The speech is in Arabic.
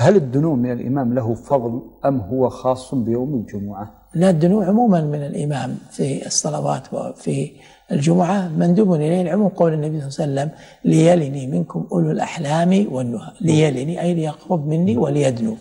هل الدنو من الإمام له فضل أم هو خاص بيوم الجمعة؟ لا الدنو عموما من الإمام في الصلوات وفي الجمعة مندوب إليه العموم قول النبي صلى الله عليه وسلم ليلني منكم أولو الأحلام والنهى ليلني أي ليقرب مني وليدنو.